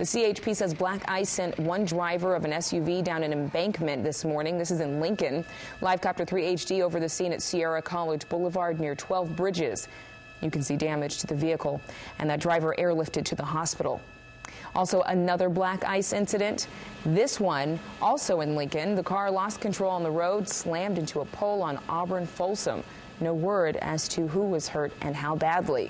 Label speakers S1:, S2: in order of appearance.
S1: The CHP says black ice sent one driver of an SUV down an embankment this morning. This is in Lincoln. Live Livecopter 3 HD over the scene at Sierra College Boulevard near 12 Bridges. You can see damage to the vehicle, and that driver airlifted to the hospital. Also, another black ice incident. This one, also in Lincoln. The car lost control on the road, slammed into a pole on Auburn Folsom. No word as to who was hurt and how badly.